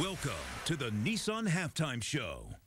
Welcome to the Nissan Halftime Show.